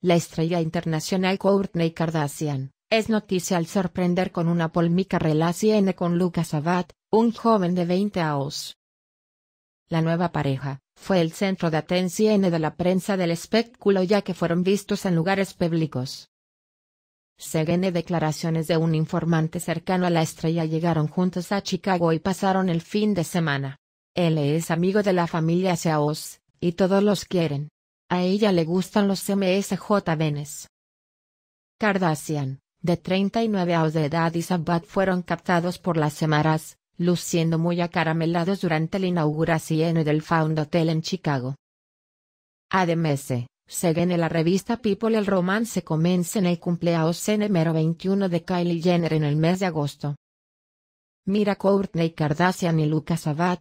la estrella internacional Kourtney Kardashian, es noticia al sorprender con una polémica relación con Lucas Abad, un joven de 20 años. La nueva pareja, fue el centro de atención de la prensa del espectáculo ya que fueron vistos en lugares públicos. Según declaraciones de un informante cercano a la estrella llegaron juntos a Chicago y pasaron el fin de semana. Él es amigo de la familia Seaos, y todos los quieren. A ella le gustan los MSJ Benes. Kardashian, de 39 años de edad y Sabat fueron captados por las semanas, luciendo muy acaramelados durante la inauguración del Found Hotel en Chicago. Además, según la revista People el romance comienza en el cumpleaños número 21 de Kylie Jenner en el mes de agosto. Mira Courtney Kardashian y Lucas Abad,